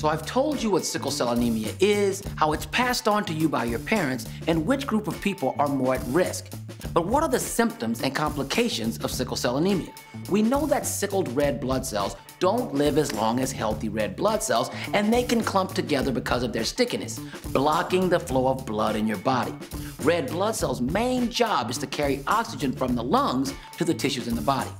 So I've told you what sickle cell anemia is, how it's passed on to you by your parents, and which group of people are more at risk. But what are the symptoms and complications of sickle cell anemia? We know that sickled red blood cells don't live as long as healthy red blood cells, and they can clump together because of their stickiness, blocking the flow of blood in your body. Red blood cells' main job is to carry oxygen from the lungs to the tissues in the body.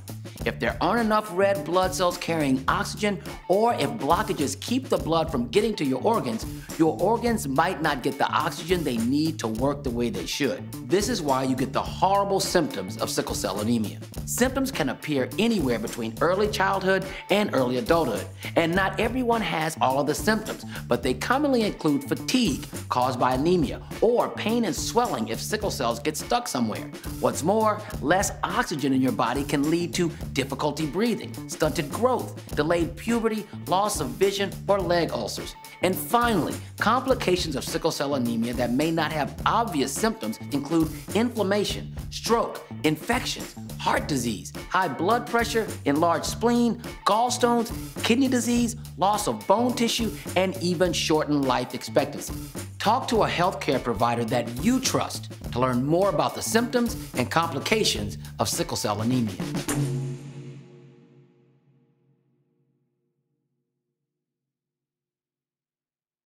If there aren't enough red blood cells carrying oxygen, or if blockages keep the blood from getting to your organs, your organs might not get the oxygen they need to work the way they should. This is why you get the horrible symptoms of sickle cell anemia. Symptoms can appear anywhere between early childhood and early adulthood, and not everyone has all of the symptoms, but they commonly include fatigue caused by anemia, or pain and swelling if sickle cells get stuck somewhere. What's more, less oxygen in your body can lead to difficulty breathing, stunted growth, delayed puberty, loss of vision, or leg ulcers. And finally, complications of sickle cell anemia that may not have obvious symptoms include inflammation, stroke, infections, heart disease, high blood pressure, enlarged spleen, gallstones, kidney disease, loss of bone tissue, and even shortened life expectancy. Talk to a healthcare provider that you trust to learn more about the symptoms and complications of sickle cell anemia.